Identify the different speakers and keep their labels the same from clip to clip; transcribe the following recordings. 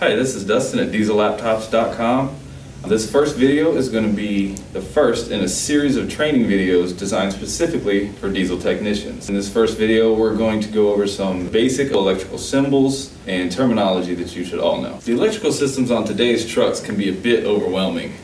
Speaker 1: Hi, this is Dustin at diesellaptops.com. This first video is going to be the first in a series of training videos designed specifically for diesel technicians. In this first video, we're going to go over some basic electrical symbols and terminology that you should all know. The electrical systems on today's trucks can be a bit overwhelming.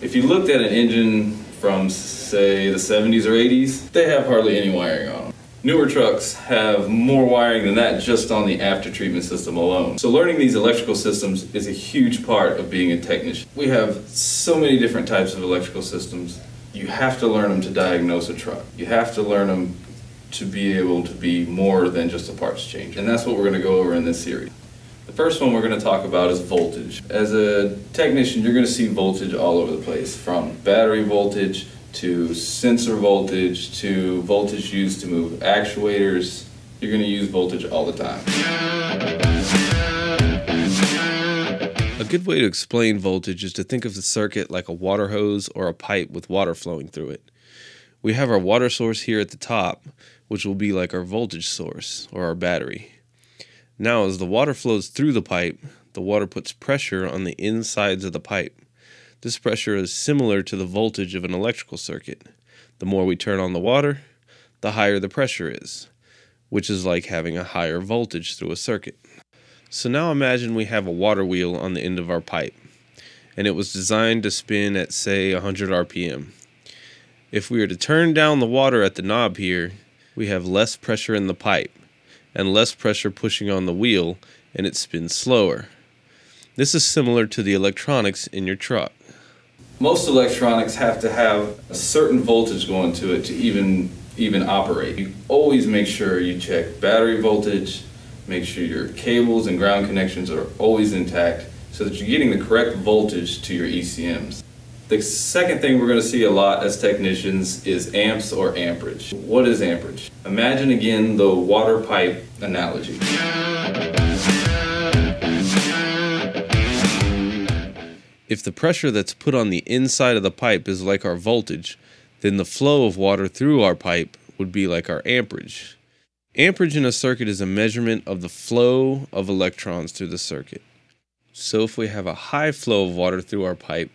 Speaker 1: If you looked at an engine from, say, the 70s or 80s, they have hardly any wiring on. Newer trucks have more wiring than that just on the after treatment system alone. So learning these electrical systems is a huge part of being a technician. We have so many different types of electrical systems. You have to learn them to diagnose a truck. You have to learn them to be able to be more than just a parts change. And that's what we're going to go over in this series. The first one we're going to talk about is voltage. As a technician, you're going to see voltage all over the place, from battery voltage to sensor voltage to voltage used to move actuators. You're going to use voltage all the time.
Speaker 2: A good way to explain voltage is to think of the circuit like a water hose or a pipe with water flowing through it. We have our water source here at the top, which will be like our voltage source or our battery. Now, as the water flows through the pipe, the water puts pressure on the insides of the pipe. This pressure is similar to the voltage of an electrical circuit. The more we turn on the water, the higher the pressure is, which is like having a higher voltage through a circuit. So now imagine we have a water wheel on the end of our pipe, and it was designed to spin at say 100 RPM. If we were to turn down the water at the knob here, we have less pressure in the pipe, and less pressure pushing on the wheel, and it spins slower. This is similar to the electronics in your truck
Speaker 1: most electronics have to have a certain voltage going to it to even even operate. You always make sure you check battery voltage, make sure your cables and ground connections are always intact so that you're getting the correct voltage to your ECMs. The second thing we're going to see a lot as technicians is amps or amperage. What is amperage? Imagine again the water pipe analogy.
Speaker 2: If the pressure that's put on the inside of the pipe is like our voltage, then the flow of water through our pipe would be like our amperage. Amperage in a circuit is a measurement of the flow of electrons through the circuit. So if we have a high flow of water through our pipe,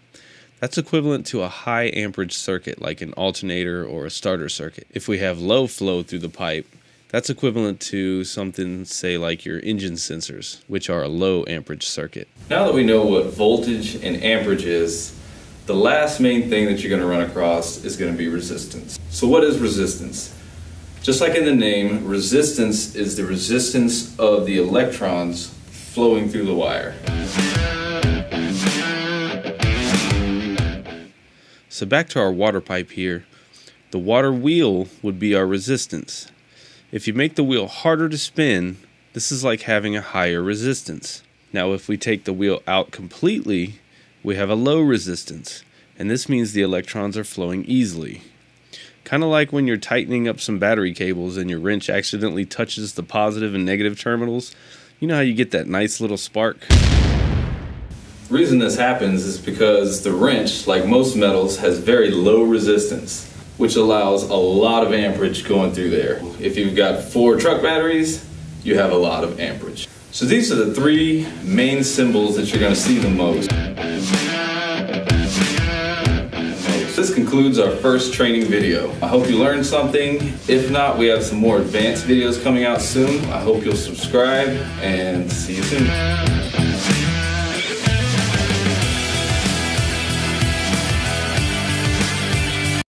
Speaker 2: that's equivalent to a high amperage circuit like an alternator or a starter circuit. If we have low flow through the pipe, that's equivalent to something, say, like your engine sensors, which are a low amperage circuit.
Speaker 1: Now that we know what voltage and amperage is, the last main thing that you're going to run across is going to be resistance. So what is resistance? Just like in the name, resistance is the resistance of the electrons flowing through the wire.
Speaker 2: So back to our water pipe here, the water wheel would be our resistance. If you make the wheel harder to spin, this is like having a higher resistance. Now if we take the wheel out completely, we have a low resistance, and this means the electrons are flowing easily. Kind of like when you're tightening up some battery cables and your wrench accidentally touches the positive and negative terminals. You know how you get that nice little spark?
Speaker 1: The reason this happens is because the wrench, like most metals, has very low resistance which allows a lot of amperage going through there. If you've got four truck batteries, you have a lot of amperage. So these are the three main symbols that you're going to see the most. This concludes our first training video. I hope you learned something. If not, we have some more advanced videos coming out soon. I hope you'll subscribe and see you soon.